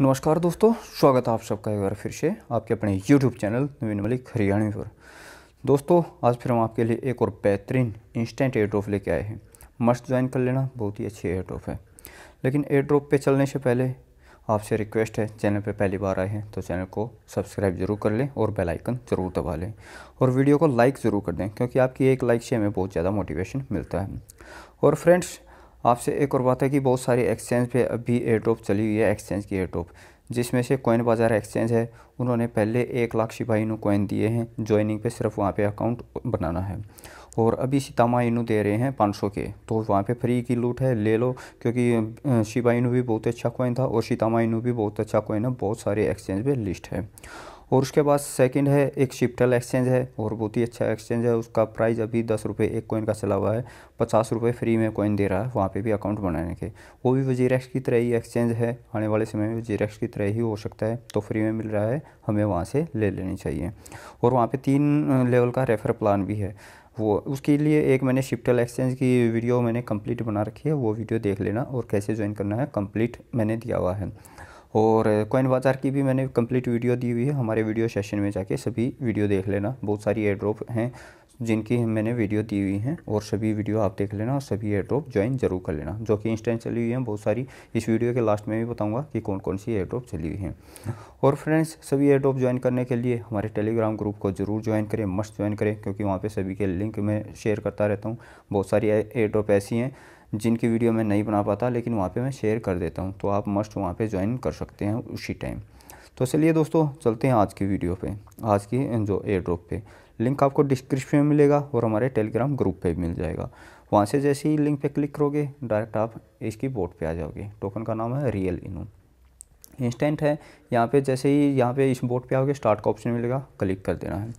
नमस्कार दोस्तों, स्वागत है आप सबका एक बार फिर से आपके अपने YouTube चैनल नवीन मलिक हरियाणवी पर। दोस्तों, आज फिर हम आपके लिए एक और बेहतरीन इंस्टेंट एयर ड्रॉप लेके आए हैं। मस्ट ज्वाइन कर लेना, बहुत ही अच्छी एयर ड्रॉप है। लेकिन एयर ड्रॉप पे चलने से पहले आपसे रिक्वेस्ट है, चैनल पे पहली बार आए हैं तो चैनल को सब्सक्राइब ज़रूर कर लें और बेल आइकन ज़रूर दबा लें। और वीडियो को लाइक ज़रूर कर दें, क्योंकि आपकी एक लाइक से हमें बहुत ज़्यादा मोटिवेशन मिलता है। और फ्रेंड्स आपसे एक और बात है कि बहुत सारी एक्सचेंज पे अभी एयर ड्रॉप चली हुई है एक्सचेंज की एयर ड्रॉप जिसमें से कोइन बाज़ार एक्सचेंज है, उन्होंने पहले एक लाख नु कोइन दिए हैं ज्वाइनिंग पे सिर्फ़ वहाँ पे अकाउंट बनाना है। और अभी सीतामा इनू दे रहे हैं 500 के तो वहाँ पे फ्री की लूट है, ले लो, क्योंकि शिबा भी बहुत अच्छा कोइन था और सीतामा इनू भी बहुत अच्छा कोइन है, बहुत सारे एक्सचेंज पे लिस्ट है। और उसके बाद सेकंड है, एक शिफ्टल एक्सचेंज है और बहुत ही अच्छा एक्सचेंज है। उसका प्राइस अभी दस रुपये एक कोइन का चला हुआ है। पचास रुपये फ्री में कोइन दे रहा है वहाँ पे भी अकाउंट बनाने के। वो भी वजीरेक्स की तरह ही एक्सचेंज है। आने वाले समय में वजीरेक्स की तरह ही हो सकता है। तो फ्री में मिल रहा है। हमें वहाँ से ले लेनी चाहिए। और वहाँ पर तीन लेवल का रेफर प्लान भी है। वो, उसके लिए एक मैंने शिफ्टल एक्सचेंज की वीडियो मैंने कंप्लीट बना रखी है। वो वीडियो देख लेना और कैसे ज्वाइन करना है। कंप्लीट मैंने दिया हुआ है। और कोइन बाज़ार की भी मैंने कंप्लीट वीडियो दी हुई है। हमारे वीडियो सेशन में जाके सभी वीडियो देख लेना। बहुत सारी एयर ड्रॉप हैं जिनकी मैंने वीडियो दी हुई हैं और सभी वीडियो आप देख लेना और सभी एयर ड्रॉप ज्वाइन ज़रूर कर लेना, जो कि इंस्टेंट चली हुई हैं। बहुत सारी इस वीडियो के लास्ट में भी बताऊँगा कि कौन कौन सी एयर ड्रॉप चली हुई हैं। और फ्रेंड्स सभी एयर ड्रॉप ज्वाइन करने के लिए हमारे टेलीग्राम ग्रुप को ज़रूर ज्वाइन करें मस्ट ज्वाइन करें, क्योंकि वहाँ पर सभी के लिंक मैं शेयर करता रहता हूँ। बहुत सारी एयर ड्रॉप ऐसी हैं जिनकी वीडियो मैं नहीं बना पाता, लेकिन वहाँ पे मैं शेयर कर देता हूँ तो आप मस्ट वहाँ पे ज्वाइन कर सकते हैं उसी टाइम तो चलिए दोस्तों, चलते हैं आज की वीडियो पे, आज की जो एयर ड्रॉप पे. लिंक आपको डिस्क्रिप्शन में मिलेगा और हमारे टेलीग्राम ग्रुप पे मिल जाएगा. वहाँ से जैसे ही लिंक पे क्लिक करोगे डायरेक्ट आप इसकी बोर्ड पे आ जाओगे. टोकन का नाम है रियल इनू इंस्टेंट है. यहाँ पे जैसे ही, यहाँ पे इस बोर्ड पे आओगे स्टार्ट का ऑप्शन मिलेगा क्लिक कर देना है.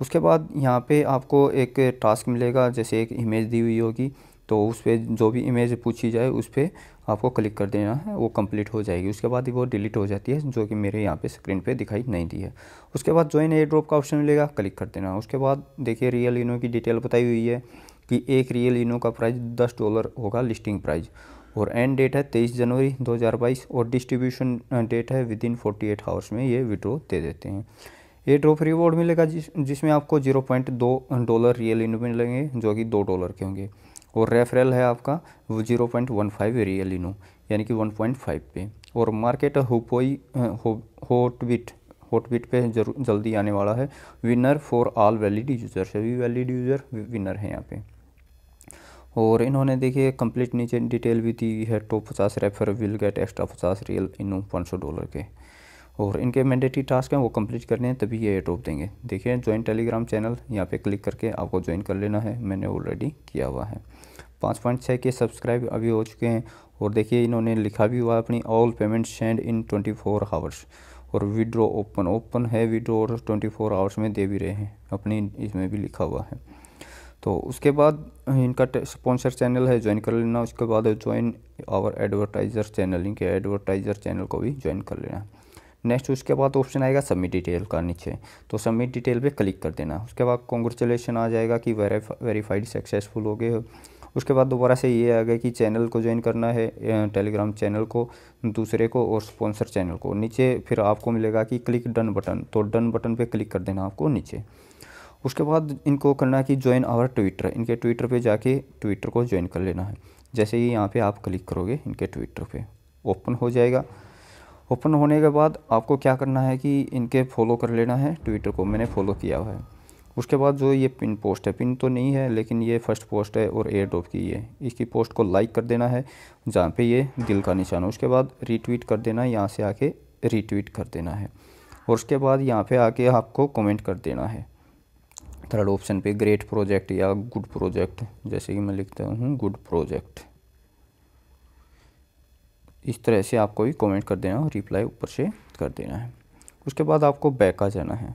उसके बाद यहाँ पे आपको एक टास्क मिलेगा, जैसे एक इमेज दी हुई होगी. तो उस पर जो भी इमेज पूछी जाए उस पर आपको क्लिक कर देना है, वो कंप्लीट हो जाएगी। उसके बाद वो डिलीट हो जाती है, जो कि मेरे यहाँ पे स्क्रीन पे दिखाई नहीं दी है। उसके बाद ज्वाइन एयर ड्रॉप का ऑप्शन मिलेगा क्लिक कर देना। उसके बाद देखिए रियल इनो की डिटेल बताई हुई है कि एक रियल इनो का प्राइस दस डॉलर होगा लिस्टिंग प्राइस और एंड डेट है तेईस जनवरी दो हज़ार बाईस और डिस्ट्रीब्यूशन डेट है विद इन फोर्टी आवर्स में ये विड्रो दे देते हैं। ये ड्रॉप रिवॉर्ड मिलेगा जिस, जिसमें आपको ज़ीरो पॉइंट दो डॉलर रियल इनो मिलेंगे, जो कि दो डॉलर के होंगे। और रेफरल है आपका वो zero point one five real इनो यानी कि वन पॉइंट फाइव पे। और मार्केट हुपोई हॉटबिट हॉटबिट पे ज़रूर जल्दी आने वाला है। Winner for all valid user सभी वैलिड यूज़र विनर हैं यहाँ पे। और इन्होंने देखिए कंप्लीट नीचे डिटेल भी दी है टॉप पचास रेफर विल गेट एक्स्ट्रा पचास रियल इनो पाँच सौ डॉलर के। और इनके मैंडेटरी टास्क हैं, वो कंप्लीट करने हैं, तभी ये टॉप देंगे। देखिए ज्वाइन टेलीग्राम चैनल यहाँ पे क्लिक करके आपको ज्वाइन कर लेना है, मैंने ऑलरेडी किया हुआ है। पाँच पॉइंट छः के सब्सक्राइब अभी हो चुके हैं, और देखिए, इन्होंने लिखा भी हुआ अपनी all payment send in twenty four hours और विड्रो ओपन ओपन है विड्रो और ट्वेंटी फोर आवर्स में दे भी रहे हैं, अपनी इसमें भी लिखा हुआ है। तो उसके बाद इनका स्पॉन्सर चैनल है ज्वाइन कर लेना। उसके बाद ज्वाइन आवर एडवर्टाइज़र चैनल इनके एडवर्टाइज़र चैनल को भी ज्वाइन कर लेना। नेक्स्ट उसके बाद ऑप्शन आएगा सबमिट डिटेल का नीचे। तो सबमिट डिटेल पे क्लिक कर देना। उसके बाद कॉन्ग्रेचुलेसन आ जाएगा कि वेरीफाइड सक्सेसफुल हो गए। हो उसके बाद दोबारा से ये आ गया कि चैनल को ज्वाइन करना है टेलीग्राम चैनल को, दूसरे को और स्पॉन्सर चैनल को। नीचे फिर आपको मिलेगा कि क्लिक डन बटन तो डन बटन पे क्लिक कर देना आपको नीचे। उसके बाद इनको करना है कि ज्वाइन आवर ट्विटर इनके ट्विटर पे जाके ट्विटर को ज्वाइन कर लेना है। जैसे ही यहाँ पे आप क्लिक करोगे, इनके ट्विटर पे ओपन हो जाएगा। ओपन होने के बाद आपको क्या करना है कि इनके फॉलो कर लेना है ट्विटर को, मैंने फॉलो किया हुआ है। उसके बाद जो ये पिन पोस्ट है पिन तो नहीं है, लेकिन ये फ़र्स्ट पोस्ट है और एयर ड्रॉप की है इसकी पोस्ट को लाइक कर देना है, जहाँ पे ये दिल का निशान है। उसके बाद रीट्वीट कर देना है, यहाँ से आके रीट्वीट कर देना है। और उसके बाद यहाँ पे आके आपको कमेंट कर देना है। थर्ड ऑप्शन पे ग्रेट प्रोजेक्ट या गुड प्रोजेक्ट जैसे कि मैं लिखता हूँ गुड प्रोजेक्ट इस तरह से आपको भी कमेंट कर देना और रिप्लाई ऊपर से कर देना है। उसके बाद आपको बैक आ जाना है।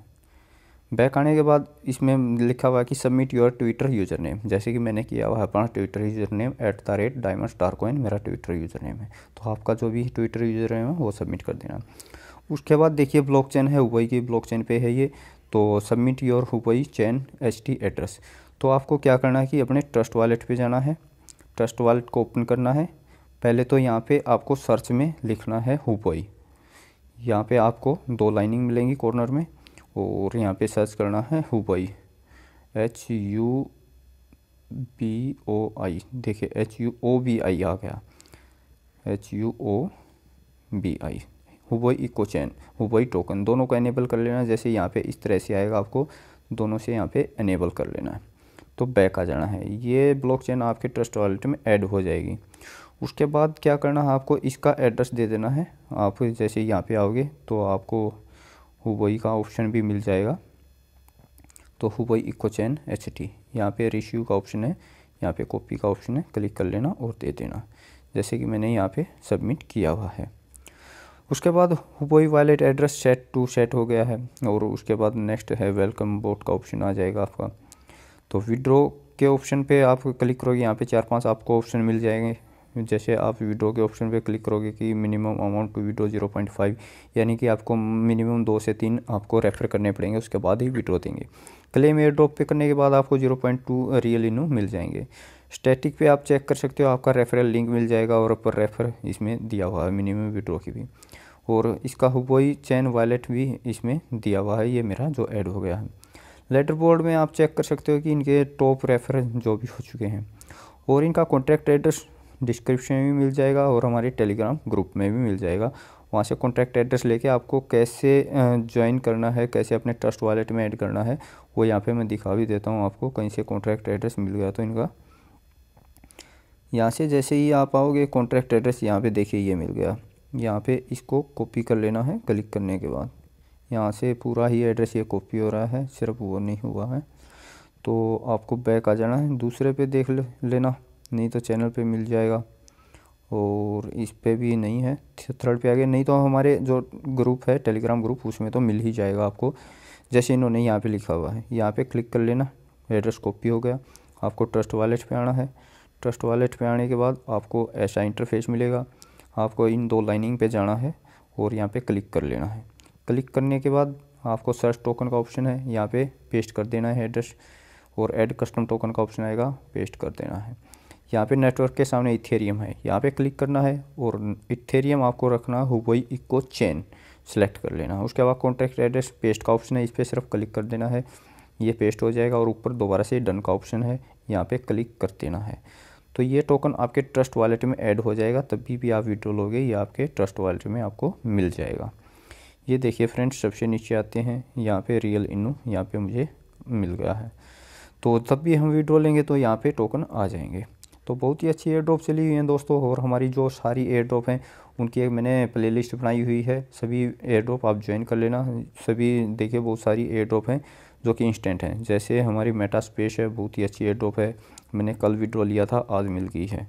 बैक आने के बाद इसमें लिखा हुआ है कि submit your twitter user name जैसे कि मैंने किया हुआ है अपना twitter user name at the rate diamond star coin मेरा ट्विटर यूज़र नेम है। तो आपका जो भी ट्विटर यूज़र नेम है, वो सबमिट कर देना। उसके बाद देखिए ब्लॉक चेन है हुबई की ब्लॉक चेन पे है ये। तो submit your Huobi chain H address तो आपको क्या करना है कि अपने ट्रस्ट वॉलेट पर जाना है। ट्रस्ट वॉलेट को ओपन करना है। पहले तो यहाँ पे आपको सर्च में लिखना है हुबई यहाँ पे आपको दो लाइनिंग मिलेंगी कॉर्नर में और यहाँ पे सर्च करना है Huobi H U B O I देखिए H U O B I आ गया। H U O B I Huobi eco chain Huobi token दोनों को एनेबल कर लेना जैसे यहाँ पे इस तरह से आएगा आपको, दोनों से यहाँ पे एनेबल कर लेना है। तो बैक आ जाना है। ये ब्लॉकचेन आपके ट्रस्ट वॉलेट में ऐड हो जाएगी। उसके बाद क्या करना है, आपको इसका एड्रेस दे देना है। आप जैसे यहाँ पे आओगे तो आपको हुबई का ऑप्शन भी मिल जाएगा। तो Huobi eco chain H T यहाँ पर रिश्यू का ऑप्शन है, यहाँ पे कॉपी का ऑप्शन है क्लिक कर लेना और दे देना। जैसे कि मैंने यहाँ पे सबमिट किया हुआ है। उसके बाद Huobi wallet address set to set हो गया है और उसके बाद नेक्स्ट है वेलकम बोट का ऑप्शन आ जाएगा आपका। तो विड्रो के ऑप्शन पे आप क्लिक करोगे, यहाँ पे चार पाँच आपको ऑप्शन मिल जाएँगे। जैसे आप विड्रो के ऑप्शन पे क्लिक करोगे कि minimum amount to withdraw zero point five, यानी कि आपको मिनिमम दो से तीन आपको रेफ़र करने पड़ेंगे, उसके बाद ही विड्रो देंगे। क्लेम एयर ड्रॉप पे करने के बाद आपको ज़ीरो पॉइंट टू रियल इनू मिल जाएँगे। स्टैटिक पे आप चेक कर सकते हो, आपका रेफरल लिंक मिल जाएगा और ऊपर रेफर इसमें दिया हुआ है, मिनिमम विड्रो की भी। और इसका हुबई चैन वॉलेट भी इसमें दिया हुआ है, ये मेरा जो ऐड हो गया है। लेटर बोर्ड में आप चेक कर सकते हो कि इनके टॉप रेफर जो भी हो चुके हैं। और इनका कॉन्टैक्ट एड्रेस डिस्क्रिप्शन में भी मिल जाएगा और हमारे टेलीग्राम ग्रुप में भी मिल जाएगा। वहाँ से कॉन्टैक्ट एड्रेस लेके आपको कैसे ज्वाइन करना है कैसे अपने ट्रस्ट वॉलेट में ऐड करना है वो यहाँ पे मैं दिखा भी देता हूँ आपको। कहीं से कॉन्टैक्ट एड्रेस मिल गया तो इनका। यहाँ से जैसे ही आप आओगे कॉन्टैक्ट एड्रेस यहाँ पे देखिए ये मिल गया। यहाँ पे इसको कॉपी कर लेना है क्लिक करने के बाद। यहाँ से पूरा ही एड्रेस ये कॉपी हो रहा है सिर्फ़ वो नहीं हुआ है। तो आपको बैक आ जाना है। दूसरे पे देख ले, लेना। नहीं तो चैनल पे मिल जाएगा। और इस पे भी नहीं है, थर्ड पे आ गया नहीं तो हमारे जो ग्रुप है, टेलीग्राम ग्रुप, उसमें तो मिल ही जाएगा आपको। जैसे इन्होंने यहाँ पे लिखा हुआ है, यहाँ पे क्लिक कर लेना, एड्रेस कॉपी हो गया, आपको ट्रस्ट वॉलेट पे आना है। ट्रस्ट वॉलेट पे आने के बाद आपको ऐसा इंटरफेस मिलेगा, आपको इन दो लाइनिंग पे जाना है और यहाँ पे क्लिक कर लेना है। क्लिक करने के बाद आपको सर्च टोकन का ऑप्शन है, यहाँ पे पेस्ट कर देना है एड्रेस और ऐड कस्टम टोकन का ऑप्शन आएगा, पेस्ट कर देना है। यहाँ पे नेटवर्क के सामने इथेरियम है। यहाँ पे क्लिक करना है और इथेरियम आपको रखना है हुबई इको चेन सेलेक्ट कर लेना। उसके बाद कॉन्टैक्ट एड्रेस पेस्ट का ऑप्शन है। इस पर सिर्फ़ क्लिक कर देना है। ये पेस्ट हो जाएगा और ऊपर दोबारा से डन का ऑप्शन है। यहाँ पे क्लिक कर देना है। तो ये टोकन आपके ट्रस्ट वॉलेट में ऐड हो जाएगा। तभी भी आप विड्रो लोगे, ये आपके ट्रस्ट वॉलेट में आपको मिल जाएगा। ये देखिए फ्रेंड्स सबसे नीचे आते हैं। यहाँ पे रियल इनू यहाँ पे मुझे मिल गया है। तो तब भी हम विड्रो लेंगे तो यहाँ पे टोकन आ जाएँगे। तो बहुत ही अच्छी एयर ड्रॉप चली हुई हैं दोस्तों और हमारी जो सारी एयर ड्रॉप हैं, उनकी एक मैंने प्लेलिस्ट बनाई हुई है। सभी एयर ड्रॉप आप ज्वाइन कर लेना। सभी देखिए बहुत सारी एयर ड्रॉप हैं जो कि इंस्टेंट हैं। जैसे हमारी मेटा स्पेस है, बहुत ही अच्छी एयर ड्रॉप है। मैंने कल विड्रॉ लिया था, आज मिल गई है।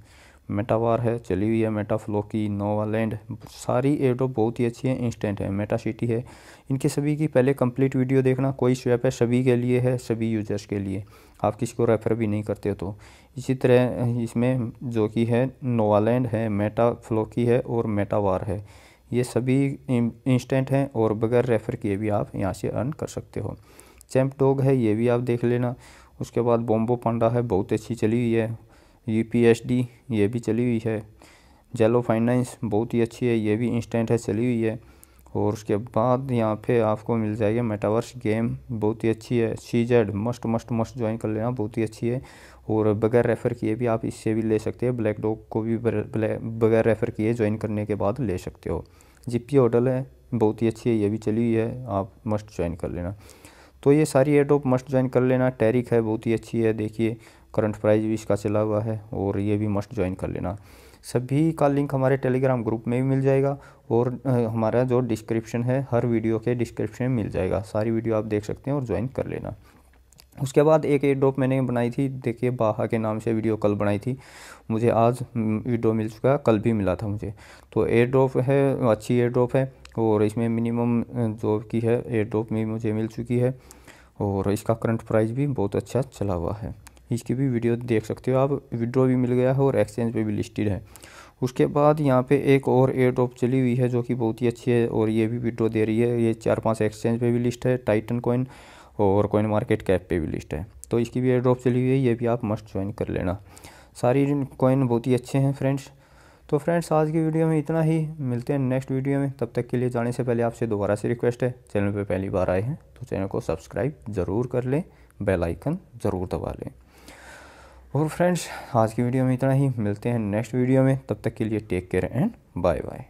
मेटावार है, चली हुई है मेटा फ्लो की, नोवा लैंड। सारी एयरड्रॉप बहुत ही अच्छी है, इंस्टेंट है, मेटा सिटी है। इनके सभी की पहले कंप्लीट वीडियो देखना, कोई स्वैप है सभी के लिए है, सभी यूज़र्स के लिए। आप किसी को रेफ़र भी नहीं करते तो। इसी तरह, इसमें जो कि है नोवालैंड है मेटा फ्लो की है और मेटावार है। ये सभी इंस्टेंट हैं और बगैर रेफ़र किए भी आप यहाँ से अर्न कर सकते हो। चैम्प डॉग है, ये भी आप देख लेना। उसके बाद बॉम्बो पांडा है, बहुत अच्छी चली हुई है। यू पी ये भी चली हुई है। जेलो फाइनेंस बहुत ही अच्छी है, ये भी इंस्टेंट है, चली हुई है। और उसके बाद यहाँ पे आपको मिल जाएगा मेटावर्स गेम बहुत ही अच्छी है। C Z must must must join कर लेना, बहुत ही अच्छी है। और बगैर रेफ़र किए भी आप इससे भी ले सकते हैं। ब्लैक डॉग को भी बगैर रेफ़र किए ज्वाइन करने के बाद ले सकते हो। जीपी होटल है, बहुत ही अच्छी है, ये भी चली हुई है, आप मस्ट ज्वाइन कर लेना। तो ये सारी एडोप मस्ट ज्वाइन कर लेना। टेरिक है, बहुत ही अच्छी है, देखिए। करंट प्राइस भी इसका चला हुआ है और ये भी मस्ट ज्वाइन कर लेना। सभी का लिंक हमारे टेलीग्राम ग्रुप में भी मिल जाएगा और हमारा जो डिस्क्रिप्शन है, हर वीडियो के डिस्क्रिप्शन में मिल जाएगा। सारी वीडियो आप देख सकते हैं और ज्वाइन कर लेना। उसके बाद एक एयर ड्रॉप मैंने बनाई थी। देखिए, बाहा के नाम से वीडियो कल बनाई थी। मुझे आज वीडियो मिल चुका है, कल भी मिला था मुझे। तो एयर ड्रॉप है, अच्छी एयर ड्रॉप है और इसमें मिनिमम जो की है एयर ड्रॉप में मुझे मिल चुकी है और इसका करंट प्राइस भी बहुत अच्छा चला हुआ है। इसकी भी वीडियो देख सकते हो आप। विड्रो भी मिल गया है और एक्सचेंज पे भी लिस्टेड है। उसके बाद यहाँ पे एक और एयर ड्रॉप चली हुई है जो कि बहुत ही अच्छी है और ये भी विड्रो दे रही है। ये चार पाँच एक्सचेंज पे भी लिस्ट है टाइटन कॉइन और कॉइन मार्केट कैप पे भी लिस्ट है। तो इसकी भी एयर ड्रॉप चली हुई है, ये भी आप मस्ट ज्वाइन कर लेना। सारी कॉइन बहुत ही अच्छे हैं फ्रेंड्स तो फ्रेंड्स आज की वीडियो में इतना ही। मिलते हैं नेक्स्ट वीडियो में। तब तक के लिए जाने से पहले आपसे दोबारा से रिक्वेस्ट है। चैनल पर पहली बार आए हैं तो चैनल को सब्सक्राइब ज़रूर कर लें। बेल आइकन ज़रूर दबा लें। और फ्रेंड्स आज की वीडियो में इतना ही। मिलते हैं नेक्स्ट वीडियो में। तब तक के लिए take care and bye bye